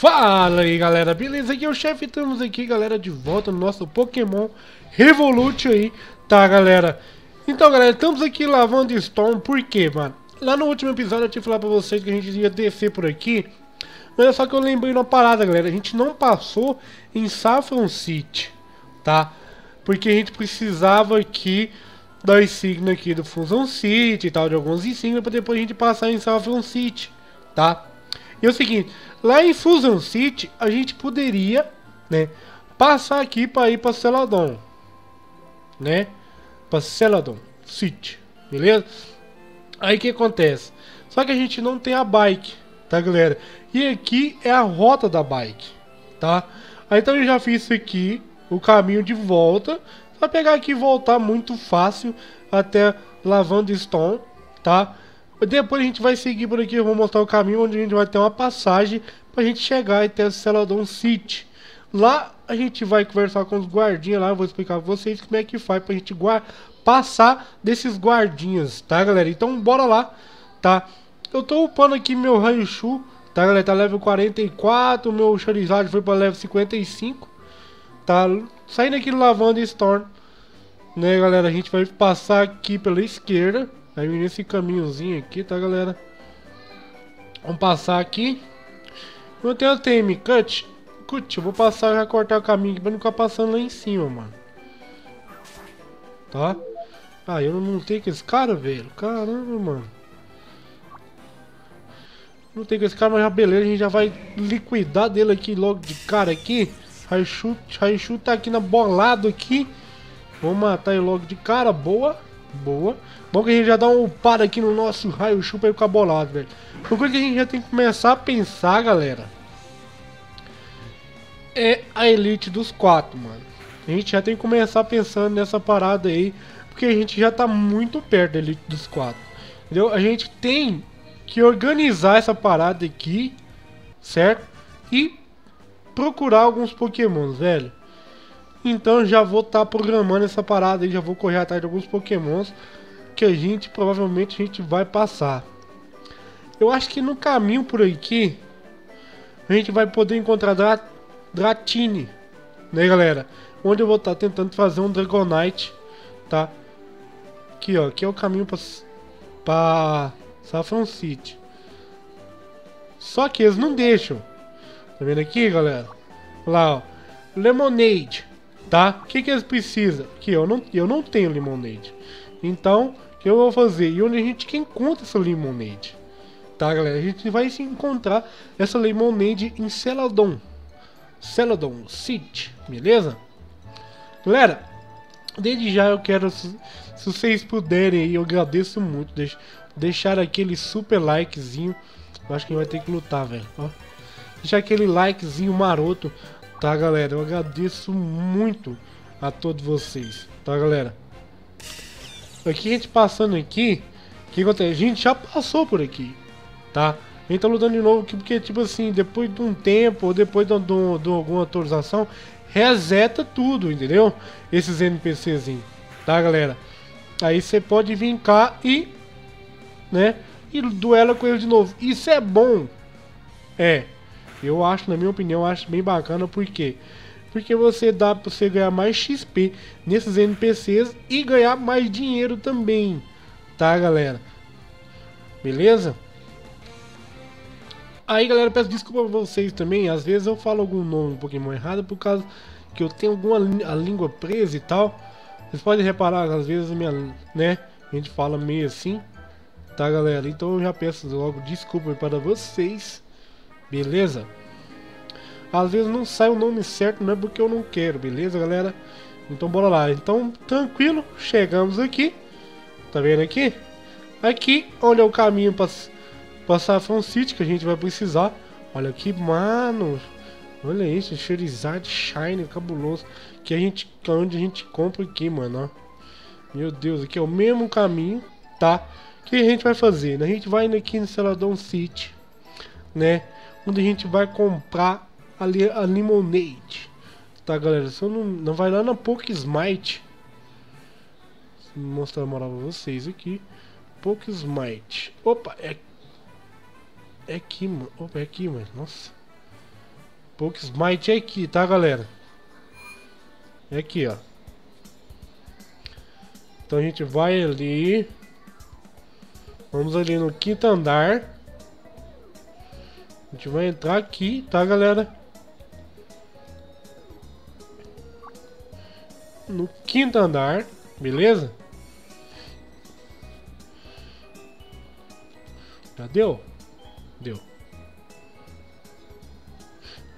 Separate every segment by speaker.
Speaker 1: Fala aí galera, beleza? Aqui é o chefe, estamos aqui galera de volta no nosso Pokémon Revolute aí, tá galera? Então galera, estamos aqui lavando Storm, por quê mano? Lá no último episódio eu tinha falado pra vocês que a gente ia descer por aqui Mas é só que eu lembrei uma parada galera, a gente não passou em Saffron City, tá? Porque a gente precisava aqui da insígnia aqui do Fusion City e tal, de alguns insígnias pra depois a gente passar em Saffron City, tá? E é o seguinte, lá em Fusion City, a gente poderia, né, passar aqui para ir para Celadon, né? Para Celadon City, beleza? Aí que acontece? Só que a gente não tem a bike, tá, galera? E aqui é a rota da bike, tá? Aí, então eu já fiz isso aqui, o caminho de volta, para pegar aqui e voltar muito fácil até Lavando Stone, tá? Depois a gente vai seguir por aqui, eu vou mostrar o caminho onde a gente vai ter uma passagem pra gente chegar até Celadon City. Lá a gente vai conversar com os guardinhas lá, eu vou explicar pra vocês como é que faz pra gente passar desses guardinhas, tá galera? Então bora lá, tá? Eu tô upando aqui meu Raichu, tá galera? Tá level 44, meu Charizard foi pra level 55, tá? Saindo aqui do Lavanda Storm, né galera? A gente vai passar aqui pela esquerda. Aí nesse caminhozinho aqui, tá galera? Vamos passar aqui. Não tem o TM Cut. Cut, eu vou passar já cortar o caminho aqui pra não ficar passando lá em cima, mano. Tá? Ah, eu não tenho com esse cara, velho. Caramba, mano. Não tem com esse cara, mas já beleza. A gente já vai liquidar dele aqui logo de cara aqui. Raichu, Raichu tá aqui na bolado aqui. Vamos matar ele logo de cara. Boa. Boa. Bom que a gente já dá um par aqui no nosso raio chupa e ficar bolado, velho. Uma coisa que a gente já tem que começar a pensar, galera. É a elite dos quatro, mano. A gente já tem que começar pensando nessa parada aí. Porque a gente já tá muito perto da elite dos quatro. Entendeu? A gente tem que organizar essa parada aqui. Certo? E procurar alguns pokémons, velho. Então já vou estar tá programando essa parada aí, já vou correr atrás de alguns pokémons que a gente provavelmente a gente vai passar. Eu acho que no caminho por aqui a gente vai poder encontrar Dra Dratini, né galera? Onde eu vou estar tá tentando fazer um Dragonite, tá? Aqui ó, aqui é o caminho para Saffron City. Só que eles não deixam. Tá vendo aqui, galera? Lá, ó. Lemonade tá? O que, que eles precisam? Que eu não, eu não tenho limonade. Então, o que eu vou fazer? E onde a gente que encontra essa limonade? Tá, galera? A gente vai se encontrar essa limonade em Celadon. Celadon City, beleza? Galera, desde já eu quero, se, se vocês puderem eu agradeço muito. Deix, deixar aquele super likezinho. Eu acho que vai ter que lutar, velho. Deixar aquele likezinho maroto Tá, galera? Eu agradeço muito a todos vocês. Tá, galera? Aqui a gente passando aqui, que acontece? A gente já passou por aqui, tá? A gente tá lutando de novo aqui porque, tipo assim, depois de um tempo, ou depois de, de, de alguma atualização, reseta tudo, entendeu? Esses NPCzinhos, tá, galera? Aí você pode vir cá e, né, e duela com ele de novo. Isso é bom. É, eu acho, na minha opinião, acho bem bacana, por quê? Porque você dá para você ganhar mais XP nesses NPCs e ganhar mais dinheiro também, tá, galera? Beleza? Aí, galera, peço desculpa pra vocês também, às vezes eu falo algum nome do Pokémon errado por causa que eu tenho alguma a língua presa e tal. Vocês podem reparar, às vezes, minha, né, a gente fala meio assim, tá, galera? Então eu já peço logo desculpa para vocês. Beleza? Às vezes não sai o nome certo, não é porque eu não quero, beleza, galera? Então bora lá. Então, tranquilo, chegamos aqui. Tá vendo aqui? Aqui, onde é o caminho para pra Saffron City que a gente vai precisar. Olha aqui, mano. Olha isso, Charizard Shine, cabuloso. Que a gente, onde a gente compra aqui, mano, ó. Meu Deus, aqui é o mesmo caminho, tá? O que a gente vai fazer? Né? A gente vai aqui no Celadon City, né? Onde a gente vai comprar ali a Limonade. Tá, galera? Você não, não vai lá na Pokesmite. Vou mostrar a moral pra vocês aqui. Pokesmite. Opa, é... É aqui, mano. Opa, é aqui, mano. Nossa. Poke Smite é aqui, tá, galera? É aqui, ó. Então a gente vai ali. Vamos ali no quinto andar. A gente vai entrar aqui, tá, galera? No quinto andar, beleza? Já deu? Deu.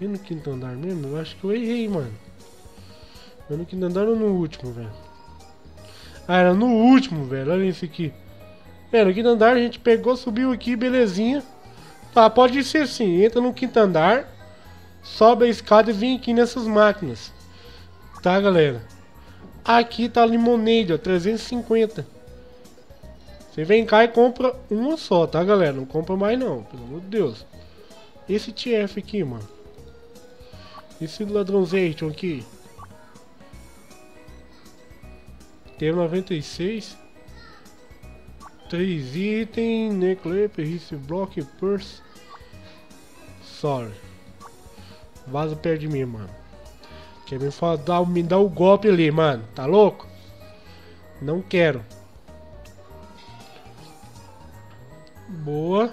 Speaker 1: E no quinto andar mesmo? Eu acho que eu errei, mano. Eu no quinto andar ou no último, velho? Ah, era no último, velho. Olha isso aqui. É, no quinto andar a gente pegou, subiu aqui, belezinha. Tá, pode ser assim. Entra no quinto andar, sobe a escada e vem aqui nessas máquinas. Tá, galera? Aqui tá a Limonade, ó, 350. Você vem cá e compra uma só, tá, galera? Não compra mais não, pelo amor de Deus. Esse TF aqui, mano. Esse ladrãozation aqui. Tem 96. 3 itens, neclepe, rice block, purse. Sorry. Vaza perto de mim, mano. Quer me, dar, me dar o golpe ali, mano. Tá louco? Não quero. Boa.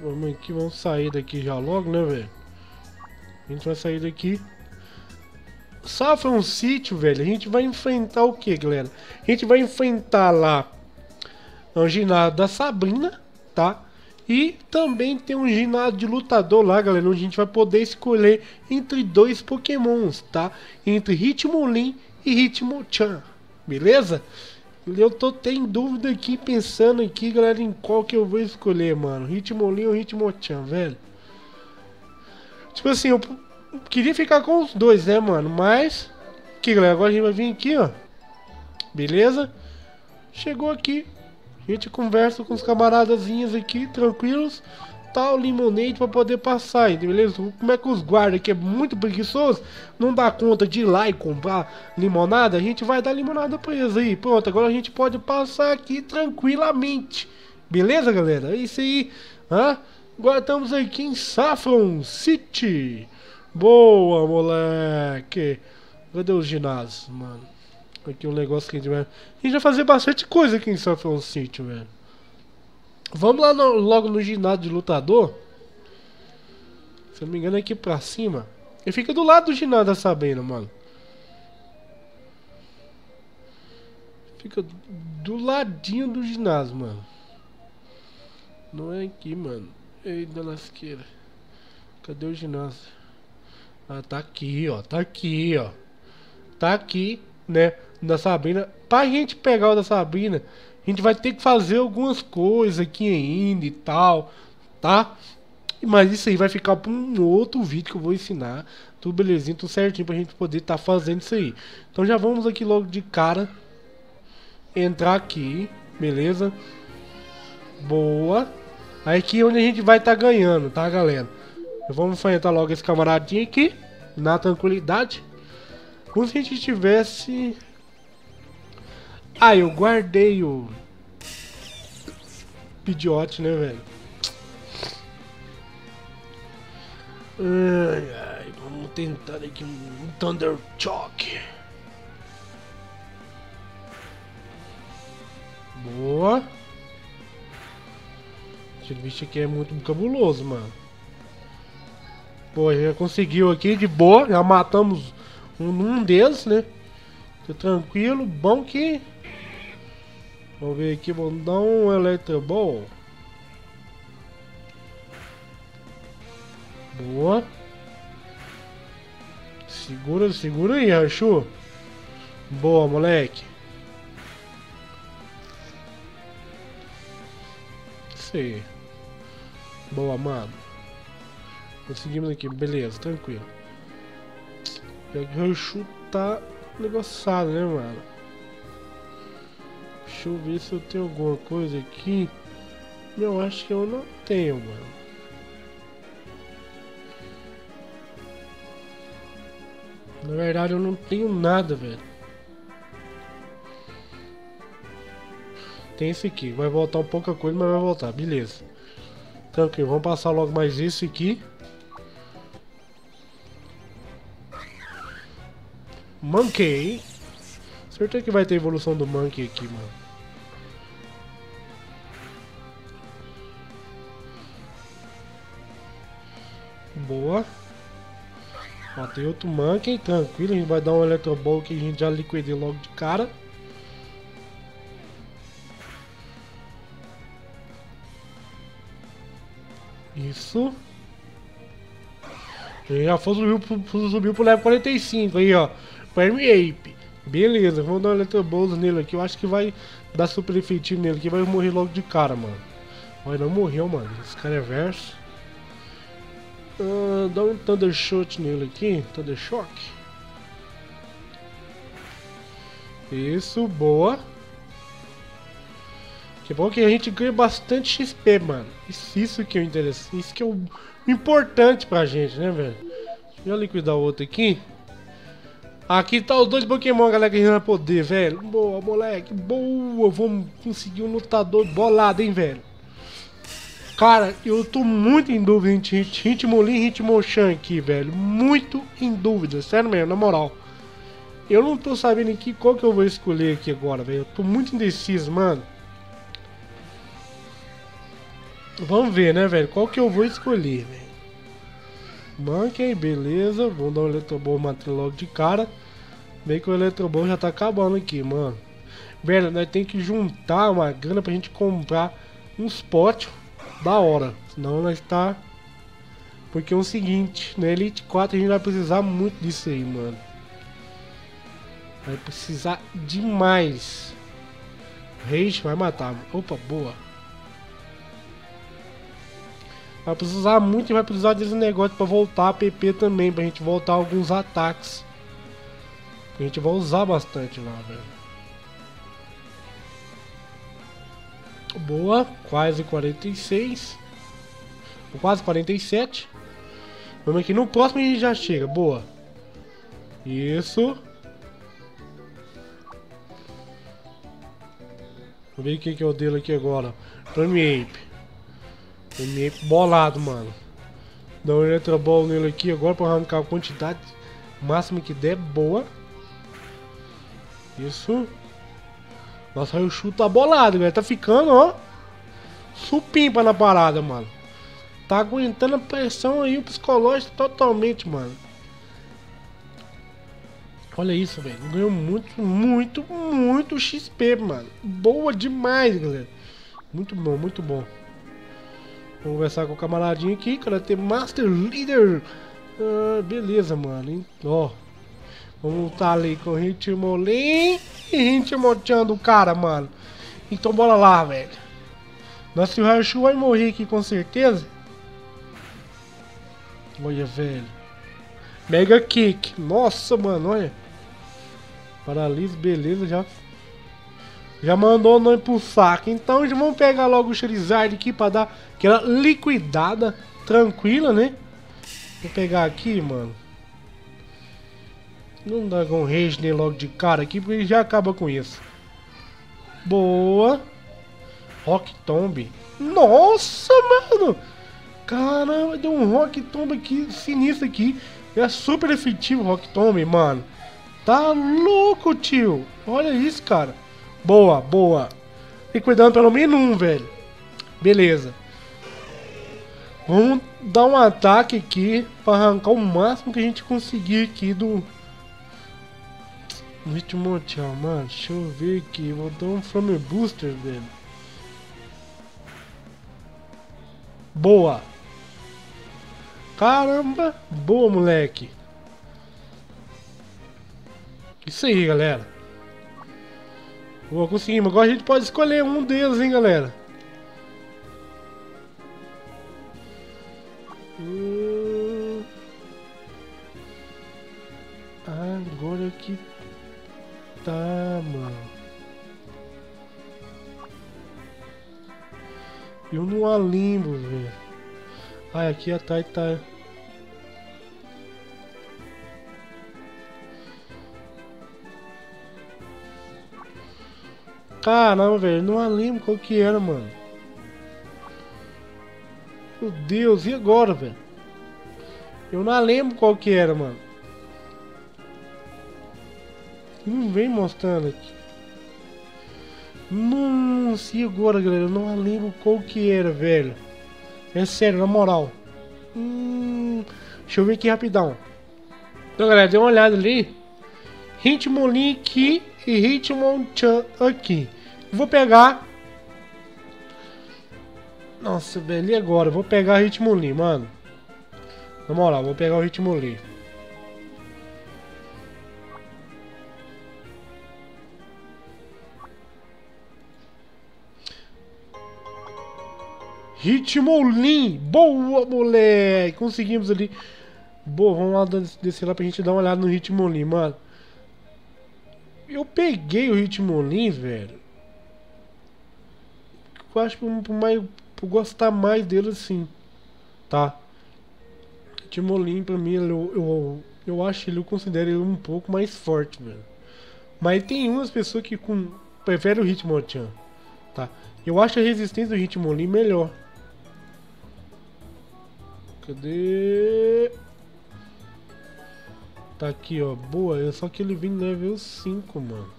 Speaker 1: Vamos aqui, vamos sair daqui já logo, né, velho? A gente vai sair daqui. Safra um sítio, velho. A gente vai enfrentar o que, galera? A gente vai enfrentar lá o ginásio da Sabrina, tá? E também tem um ginásio de lutador lá, galera, onde a gente vai poder escolher entre dois pokémons, tá? Entre Hitmonlee e Hitmonchan, beleza? Eu tô tendo dúvida aqui, pensando aqui, galera, em qual que eu vou escolher, mano. Hitmonlee ou Hitmonchan, velho. Tipo assim, eu queria ficar com os dois, né, mano? Mas, aqui, galera, agora a gente vai vir aqui, ó. Beleza? Chegou aqui. A gente conversa com os camaradazinhos aqui, tranquilos tal limonade para poder passar, beleza? Como é que os guardas que é muito preguiçoso não dá conta de ir lá e comprar limonada? A gente vai dar limonada para eles aí. Pronto, agora a gente pode passar aqui tranquilamente. Beleza, galera? É isso aí. Hã? Agora estamos aqui em Saffron City. Boa, moleque. Cadê os ginásios, mano? Aqui um negócio que a gente vai... A gente vai fazer bastante coisa aqui em Saffron City, velho. Vamos lá no, logo no ginásio de lutador. Se eu não me engano é aqui pra cima. Ele fica do lado do ginásio da mano. Fica do ladinho do ginásio, mano. Não é aqui, mano. Ei, da lasqueira. Cadê o ginásio? Ah, tá aqui, ó. Tá aqui, ó. Tá aqui, né? Da Sabrina. Pra gente pegar o da Sabrina, a gente vai ter que fazer algumas coisas aqui ainda e tal, tá? Mas isso aí vai ficar para um outro vídeo que eu vou ensinar. Tudo belezinho, tudo certinho pra gente poder estar tá fazendo isso aí. Então já vamos aqui logo de cara. Entrar aqui, beleza? Boa. Aqui é onde a gente vai estar tá ganhando, tá galera? Vamos enfrentar logo esse camaradinho aqui. Na tranquilidade. Como se a gente tivesse ah, eu guardei o... Pidgeot, né, velho? Ai, ai, vamos tentar aqui um Thunder Shock. Boa. Esse bicho aqui é muito cabuloso, mano. Pô, já conseguiu aqui de boa. Já matamos um, um deles, né? Tô tranquilo. Bom que Vamos ver aqui, vamos dar um Electroball. Boa. Segura, segura aí, Rachu. Boa, moleque. Sei. Boa, mano. Conseguimos aqui, beleza, tranquilo. O Rachu tá negociado, né, mano? Deixa eu ver se eu tenho alguma coisa aqui. Não, acho que eu não tenho, mano. Na verdade, eu não tenho nada, velho. Tem esse aqui. Vai voltar um pouca coisa, mas vai voltar. Beleza. Então aqui, vamos passar logo mais esse aqui. Monkey. Certeza que vai ter evolução do Monkey aqui, mano. Boa. Tem outro Monkey, tranquilo. A gente vai dar um Electro que a gente já liquidei logo de cara. Isso. E já foi, subiu, subiu pro level 45 aí, ó. Prime Ape. Beleza, vamos dar um Electro Balls nele aqui. Eu acho que vai dar super efetivo nele aqui. Vai morrer logo de cara, mano. Olha, não morreu, mano. Esse cara é verso. Uh, dá um Thunder Shot nele aqui. Thunder Shock. Isso, boa. Que bom que a gente ganha bastante XP, mano. Isso, isso que é interessante. Isso que é o importante pra gente, né, velho? Deixa eu liquidar o outro aqui. Aqui tá os dois Pokémon, galera, que a gente vai poder, velho. Boa, moleque. Boa. Vamos conseguir um lutador bolado, hein, velho. Cara, eu tô muito em dúvida entre Hitmonlee e Hitmonchan aqui, velho. Muito em dúvida, sério mesmo, na moral. Eu não tô sabendo aqui qual que eu vou escolher aqui agora, velho. Eu tô muito indeciso, mano. Vamos ver, né, velho? Qual que eu vou escolher, velho? Monkey, beleza. Vamos dar um Electroball matar logo de cara. Bem que o Electroball já tá acabando aqui, mano. Velho, nós tem que juntar uma grana pra gente comprar uns potes da hora. Senão nós tá... Porque é o seguinte, na Elite 4 a gente vai precisar muito disso aí, mano. Vai precisar demais. Rage vai matar. Opa, boa. Vai precisar muito e vai precisar desse negócio para voltar a PP também, pra gente voltar alguns ataques. A gente vai usar bastante lá, velho. Boa, quase 46. Quase 47. Vamos aqui no próximo gente já chega. Boa. Isso. Vamos ver o que, é o dele aqui agora. Prime Ape. Bolado, mano. Dá um Electro nele aqui agora pra arrancar a quantidade máxima que der. Boa. Isso. Nossa, o chute tá bolado, velho. Tá ficando, ó. Supimpa na parada, mano. Tá aguentando a pressão aí, o psicológico totalmente, mano. Olha isso, velho. Ganhou muito, muito, muito XP, mano. Boa demais, galera. Muito bom, muito bom. Vou conversar com o camaradinho aqui, cara. Ter Master Leader. Ah, beleza, mano. Ó. Vamos lutar ali com o Hitmonlee e Hitmonchan o cara, mano. Então bora lá, velho. Nossa, o Raichu vai morrer aqui com certeza. Olha, velho. Mega Kick. Nossa, mano, olha. Paralise, beleza, já já mandou nós pro saco. Então vamos pegar logo o Charizard aqui pra dar aquela liquidada tranquila, né? Vou pegar aqui, mano. Não dá com Rage logo de cara aqui, porque ele já acaba com isso. Boa. Rock Tomb. Nossa, mano. Caramba, deu um Rock Tomb aqui, sinistro aqui. É super efetivo o Rock Tomb, mano. Tá louco, tio. Olha isso, cara. Boa, boa. E cuidando pelo menos um, velho. Beleza. Vamos dar um ataque aqui para arrancar o máximo que a gente conseguir aqui do... Ritmo tchau, mano. Deixa eu ver aqui. Vou dar um From Booster, velho. Boa. Caramba. Boa, moleque. Isso aí, galera. Boa, conseguimos. Agora a gente pode escolher um deles, hein, galera. Ah, aqui atrás tá... Caramba, velho, não lembro qual que era, mano. Meu Deus, e agora, velho? Eu não lembro qual que era, mano. Não vem mostrando aqui. Não sei agora, galera. Eu não lembro qual que era, velho. É sério, na moral. Hum, deixa eu ver aqui rapidão. Então, galera, dê uma olhada ali. Hitmonlee aqui e Hitmonchan aqui. Vou pegar... Nossa, velho, e agora? Vou pegar Hitmonlee, mano. Na moral, vou pegar o Hitmonlee. Hitmonlee! Boa, moleque! Conseguimos ali. Boa, vamos lá descer lá pra gente dar uma olhada no Hitmonlee, mano. Eu peguei o Hitmonlee, velho. Eu acho que por, mais, por gostar mais dele assim. Tá? Hitmonlee pra mim, eu, eu, eu acho ele, eu considero ele um pouco mais forte, velho. Mas tem umas pessoas que com, preferem o Hitmonchan. Tá? Eu acho a resistência do Hitmonlee melhor. Cadê? Tá aqui, ó. Boa. É só que ele vem level 5, mano.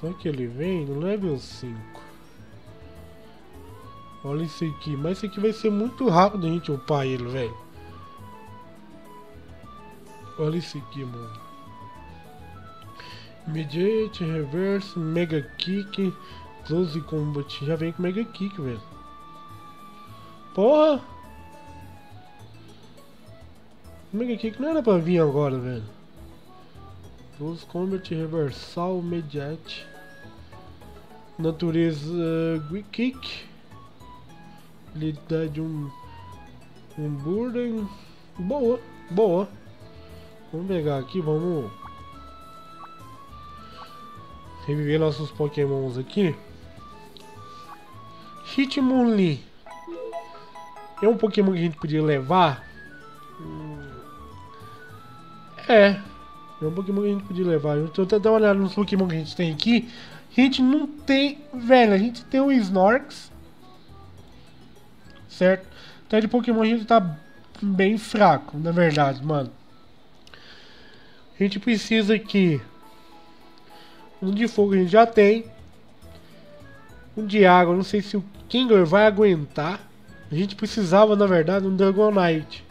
Speaker 1: Só que ele vem no level 5. Olha isso aqui. Mas isso aqui vai ser muito rápido a gente upar ele, velho. Olha isso aqui, mano. Immediate, reverse, mega kick, close combat. Já vem com mega kick, velho. Porra! Mega Kick não era pra vir agora, velho. Close Combat Reversal Mediate. Natureza uh, Kick. Habilidade um. Um Burden. Boa, boa. Vamos pegar aqui, vamos. Reviver nossos pokémons aqui. Hitmonlee. É um Pokémon que a gente podia levar? É. É um Pokémon que a gente podia levar. Eu tô dar uma olhada nos Pokémon que a gente tem aqui. A gente não tem. Velho, a gente tem o Snorks. Certo? Até de Pokémon a gente tá bem fraco, na verdade, mano. A gente precisa aqui. Um de fogo a gente já tem. Um de água, não sei se o Kingler vai aguentar. A gente precisava, na verdade, um Dragonite.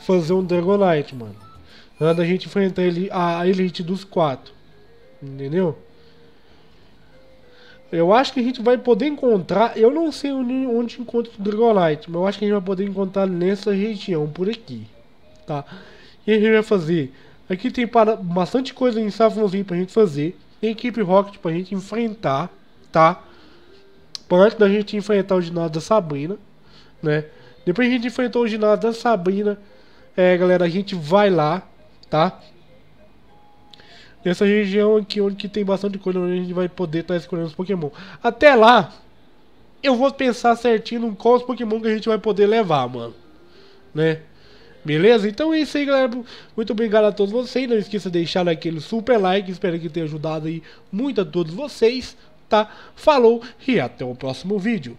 Speaker 1: Fazer um Dragonite, mano. Antes da gente enfrentar ele, a elite dos quatro. Entendeu? Eu acho que a gente vai poder encontrar. Eu não sei onde, onde encontra o Dragonite, mas eu acho que a gente vai poder encontrar nessa região, por aqui. Tá? E a gente vai fazer. Aqui tem para, bastante coisa em Safonzinho pra gente fazer. Tem equipe Rocket pra gente enfrentar. Tá? Por antes da gente enfrentar o ginásio da Sabrina né? Depois a gente enfrentou o ginásio da Sabrina. É, galera, a gente vai lá, tá? Nessa região aqui, onde que tem bastante coisa, onde a gente vai poder estar tá escolhendo os Pokémon. Até lá, eu vou pensar certinho em quais Pokémon que a gente vai poder levar, mano. Né? Beleza? Então é isso aí, galera. Muito obrigado a todos vocês. Não esqueça de deixar aquele super like. Espero que tenha ajudado aí muito a todos vocês, tá? Falou e até o próximo vídeo.